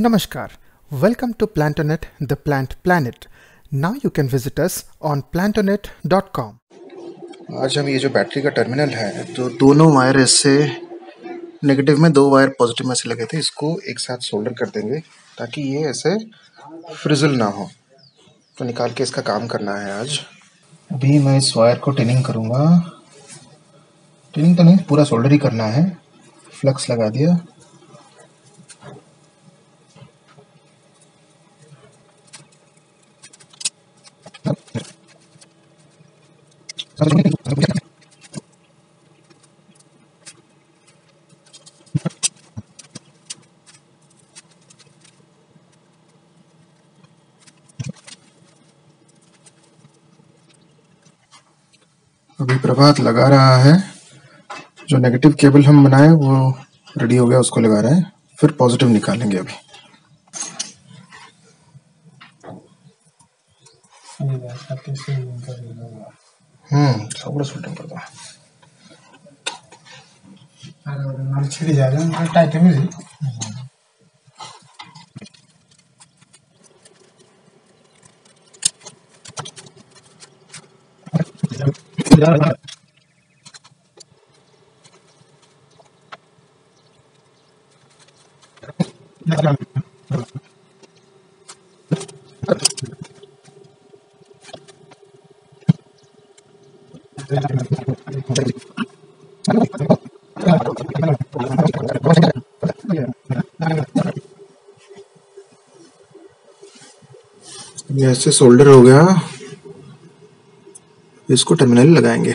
Namaskar. Welcome to Plantonet, the plant planet. Now you can visit us on plantonet.com. आज हम ये जो battery का टर्मिनल है तो दोनों वायर इससे नेगेटिव में दो वायर पॉजिटिव में से लगे थे इसको एक साथ सोल्डर कर देंगे ताकि ये ऐसे फ्रिजल ना हो तो निकाल के इसका काम करना है आज अभी मैं इस वायर को टिनिंग करूँगा टिनिंग तो नहीं पूरा सोल्डर ही करना है फ्लक्स लगा दिया अभी प्रभात लगा रहा है। जो नेगेटिव केबल हम बनाए वो रेडी हो गया उसको लगा रहा है। फिर पॉजिटिव निकालेंगे अभी। हम्म सब सोल्डिंग कर दो अरे छिड़ी जा रहा है टाइट है ये ऐसे सोल्डर हो गया इसको टर्मिनल लगाएँगे।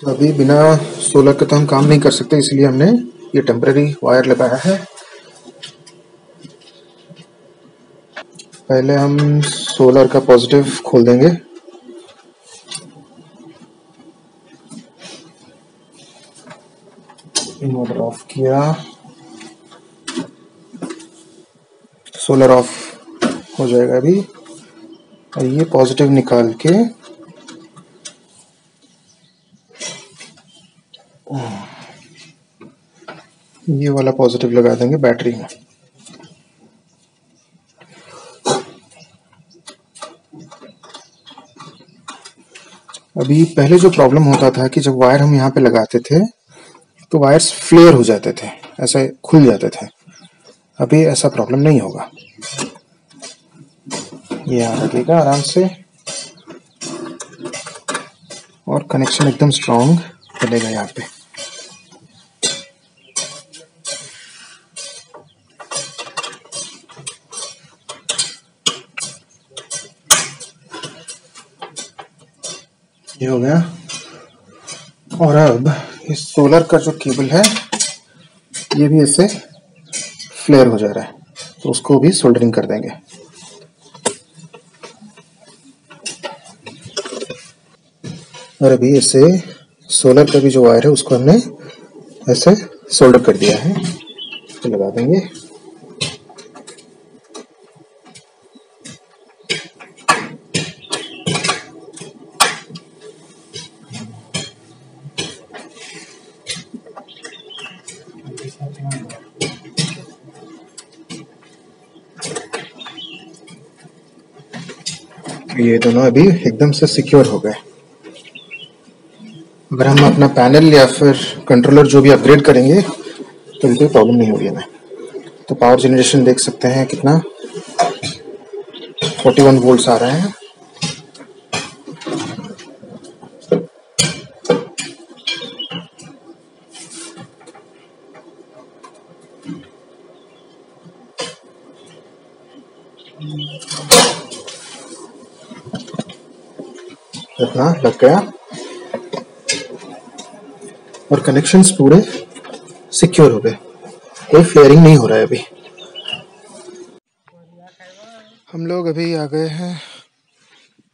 तो अभी बिना सोलर के तो हम काम नहीं कर सकते, इसलिए हमने ये टेम्पररी वायर लगाया है। पहले हम सोलर का पॉजिटिव खोल देंगे। इन्वर्टर ऑफ़ किया। सोलर ऑफ़ हो जाएगा अभी। और ये पॉजिटिव निकाल के ये वाला पॉजिटिव लगा देंगे बैटरी में। अभी पहले जो प्रॉब्लम होता था कि जब वायर हम यहाँ पे लगाते थे तो वायर्स फ्लेयर हो जाते थे, ऐसे खुल जाते थे। अभी ऐसा प्रॉब्लम नहीं होगा। यहाँ लगेगा आराम से और कनेक्शन एकदम स्ट्रांग चलेगा यहाँ पे। ये हो गया। और अब इस सोलर का जो केबल है, ये भी ऐसे फ्लेयर हो जा रहा है। तो उसको भी सोल्डरिंग कर देंगे। और अभी ऐसे सोलर का भी जो वायर है, उसको हमने ऐसे सोल्डर कर दिया है। तो लगा देंगे। ये दोनों अभी एकदम से सिक्योर हो गए। अगर हम अपना पैनल या फिर कंट्रोलर जो भी अपग्रेड करेंगे तो कोई प्रॉब्लम नहीं होगी हमें। तो पावर जनरेशन देख सकते हैं कितना। 41 वोल्ट्स आ रहे हैं। इतना लग गया। और कनेक्शंस पूरे सिक्योर हो गए। कोई फ्लेयरिंग नहीं हो रहा है अभी। हम लोग अभी आ गए हैं।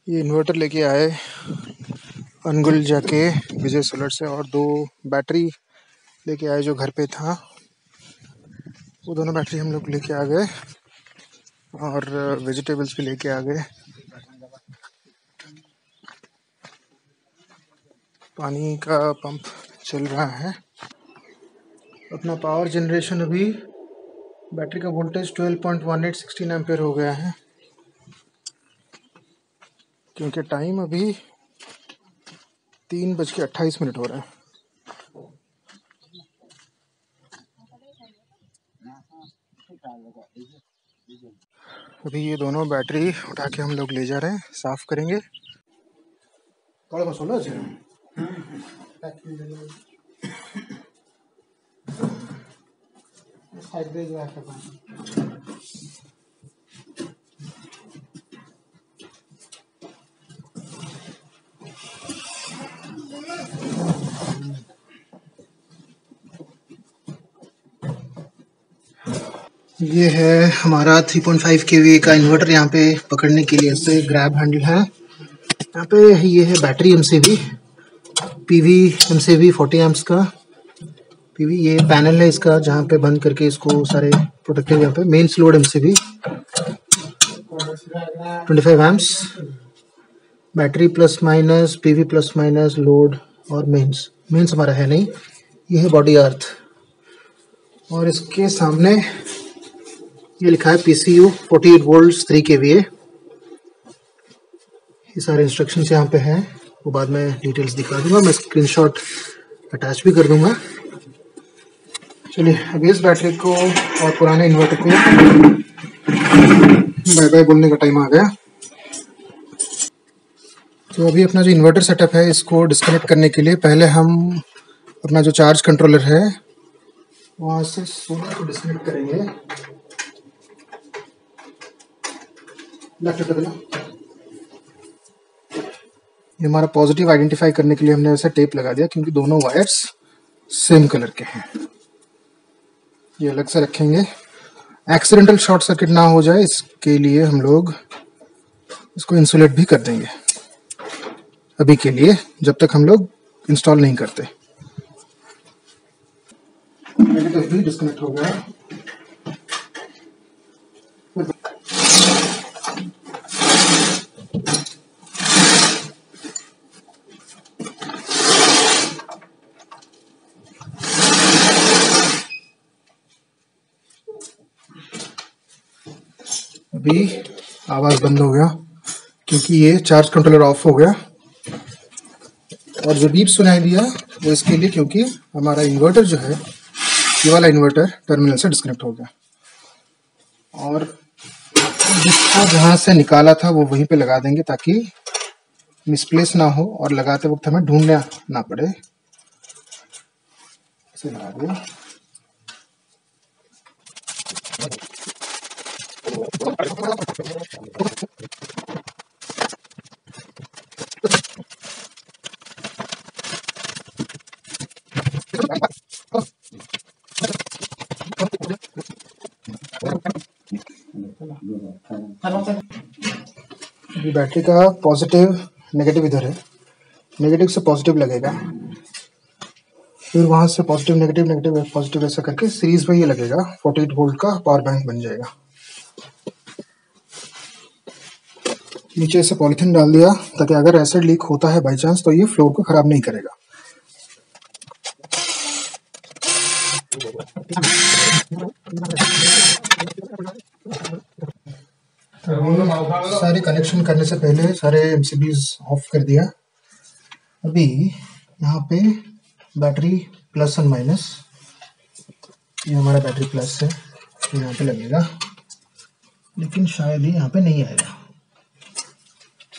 ये इन्वर्टर लेके आए अनगुल जाके, विजय सोलर से, और दो बैटरी लेके आए जो घर पे था। वो दोनों बैटरी हम लोग लेके आ गए, और वेजिटेबल्स भी लेके आ गए। पानी का पंप चल रहा है। अपना पावर जनरेशन अभी बैटरी का वोल्टेज 12.18 16 एम्पेयर हो गया है। क्योंकि टाइम अभी तीन बज के अट्ठाईस मिनट हो रहे हैं। अभी ये दोनों बैटरी उठा के हम लोग ले जा रहे हैं। साफ़ करेंगे। कौन बस होना ये है हमारा 3.5 पॉइंट का इन्वर्टर यहाँ पे पकड़ने के लिए ऐसे ग्रैब हैंडल है। यहाँ पे ये है battery M C V P V M forty amps का। पी वी ये पैनल है इसका, जहाँ पे बंद करके इसको सारे प्रोटेक्टिव यहाँ पे। Main load M C V twenty five amps battery plus minus P V plus minus load और मेंस मेंस हमारा है नहीं, ये है बॉडी अर्थ और इसके सामने ये लिखा है P C U forty eight volt three K V ये सारे इंस्ट्रक्शंस यहाँ पे हैं। वो बाद में डिटेल्स दिखा दूँगा। मैं स्क्रीनशॉट अटैच भी कर दूँगा। चलिए अभी इस बैटरी को और पुराने इन्वर्टर को बाय बाय बोलने का टाइम आ गया। तो अभी अपना जो इन्वर्टर सेटअप है, इसको डिस्कनेक्ट करने के लिए पहले हम अपना जो चार्ज कंट्रोलर है, वहाँ से सोलर को डिस्कनेक्ट करेंगे। लेफ़्ट ये हमारा पॉजिटिव आइडेंटिफाई करने के लिए हमने ऐसा टेप लगा दिया क्योंकि दोनों वायर्स सेम कलर के हैं। ये अलग से रखेंगे। एक्सीडेंटल शॉर्ट सर्किट ना हो जाए, इसके लिए हम लोग इसको इंसुलेट भी कर देंगे। अभी के लिए, जब तक हम लोग इंस्टॉल नहीं करते। डिस्कनेक्ट हो गया। अभी आवाज़ बंद हो गया, क्योंकि ये चार्ज कंट्रोलर ऑफ़ हो गया। और जो बीप सुनाई दिया, वो इसके लिए क्योंकि हमारा इन्वर्टर जो है, ये वाला इन्वर्टर टर्मिनल से डिस्कनेक्ट हो गया। और जिसको जहाँ से निकाला था, वो वहीं पे लगा देंगे ताकि मिसप्लेस ना हो और लगाते वक्त हमें ढूंढना ना पड़े। इसे लगा दिया। बैटरी का पॉजिटिव, नेगेटिव इधर है। नेगेटिव से पॉजिटिव लगेगा। फिर वहाँ से पॉजिटिव, नेगेटिव नेगेटिव, पॉजिटिव, ऐसा करके सीरीज़ में ये लगेगा। 48 वोल्ट का पावर बैंक बन जाएगा। नीचे से पॉलिथीन डाल दिया ताकि अगर एसिड लीक होता है बाई चांस तो ये फ्लोर को खराब नहीं करेगा। सारे कनेक्शन करने से पहले सारे एम ऑफ़ कर दिया। अभी यहाँ पे बैटरी प्लस एंड माइनस ये हमारा बैटरी प्लस है तो यहाँ पे लगेगा। लेकिन शायद ही यहाँ पे नहीं आएगा।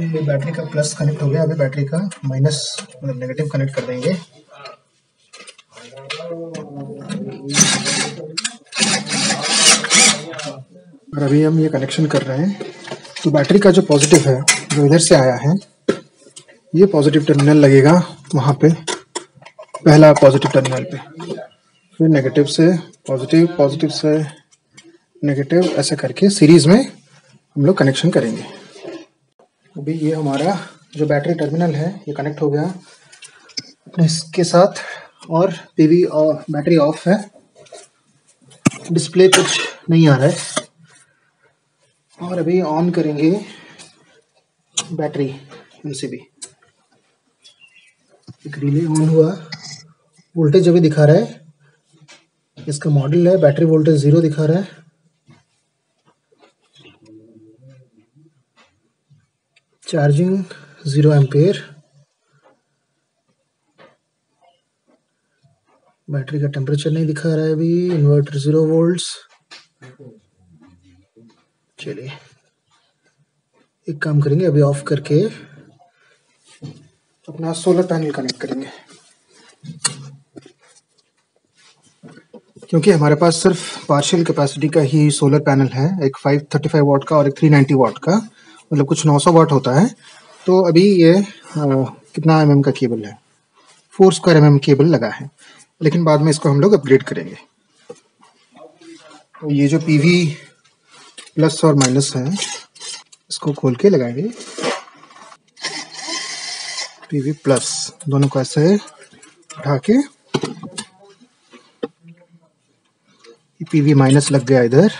ये बैटरी का प्लस कनेक्ट हो गया, अभी बैटरी का माइनस मतलब नेगेटिव कनेक्ट कर देंगे। और अभी हम ये कनेक्शन कर रहे हैं। तो बैटरी का जो पॉजिटिव है, जो इधर से आया है, ये पॉजिटिव टर्मिनल लगेगा वहाँ पे, पहला पॉजिटिव टर्मिनल पे। फिर नेगेटिव से पॉजिटिव पॉजिटिव से नेगेटिव ऐसे करके सीरीज़ में हम लोग कनेक्शन करेंगे। अभी ये हमारा जो बैटरी टर्मिनल है, ये कनेक्ट हो गया। इसके साथ और पीवी और बैटरी ऑफ़ है। डिस्प्ले कुछ नहीं आ रहा है। और अभी ऑन करेंगे बैटरी एमसीबी एक रिले ऑन हुआ। वोल्टेज अभी दिखा रहा है, इसका मॉडल है बैटरी वोल्टेज ज़ीरो दिखा रहा है। Charging zero ampere. बैटरी का टेम्परेचर नहीं दिखा रहा है अभी, इन्वर्टर ज़ीरो वोल्ट्स। चलिए, एक काम करेंगे, अभी ऑफ़ करके अपना सोलर पैनल कनेक्ट करेंगे। क्योंकि हमारे पास सिर्फ़ पार्शियल कैपेसिटी का ही सोलर पैनल है, एक 535 वाट का और एक 390 वाट का। मतलब कुछ 900 वाट होता है। तो अभी ये आ, कितना एम mm का केबल है? फोर स्क्वायर एम केबल लगा है। लेकिन बाद में इसको हम लोग अपग्रेड करेंगे। तो ये जो पीवी प्लस और माइनस है इसको खोल के लगाएँगे। पीवी प्लस दोनों को ऐसे उठा के। पीवी माइनस लग गया इधर।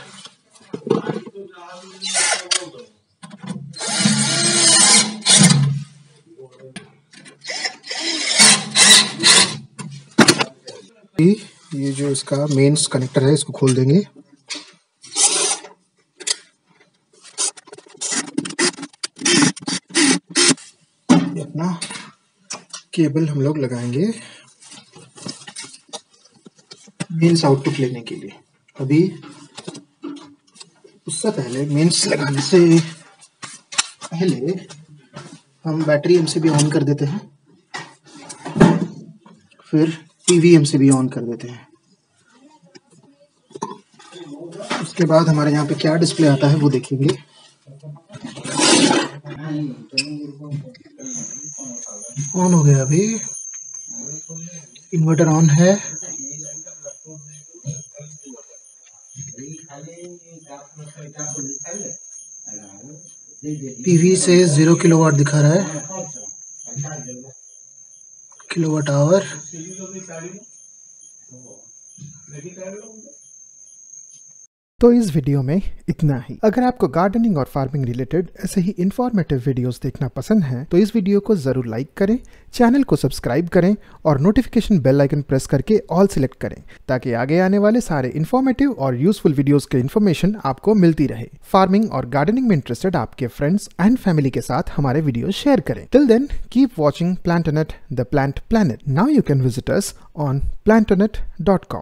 ये जो इसका मेंस कनेक्टर है, इसको खोल देंगे। अपना केबल हम लोग लगाएँगे मेंस आउटपुट लेने के लिए। अभी उससे पहले मेंस लगाने से पहले हम बैटरी एमसीबी ऑन कर देते हैं। फिर टीवी एमसीबी ऑन कर देते हैं। उसके बाद हमारे यहाँ पे क्या डिस्प्ले आता है वो देखेंगे। ऑन हो गया अभी। इन्वर्टर ऑन है। पीवी से ज़ीरो किलोवाट दिखा रहा है। Kilowatt hour. तो इस वीडियो में इतना ही। अगर आपको गार्डनिंग और फ़ार्मिंग रिलेटेड ऐसे ही इन्फॉर्मेटिव वीडियोस देखना पसंद है तो इस वीडियो को ज़रूर लाइक करें चैनल को सब्सक्राइब करें और नोटिफिकेशन बेल आइकन प्रेस करके ऑल सिलेक्ट करें, ताकि आगे आने वाले सारे इन्फॉर्मेटिव और यूजफुल वीडियोस के इन्फॉर्मेशन आपको मिलती रहे। फ़ार्मिंग और गार्डनिंग में इंटरेस्टेड आपके फ्रेंड्स एंड फैमिली के साथ हमारे वीडियो शेयर करें। Till then keep watching Plantonet the plant planet now you can visit us on plantonet.com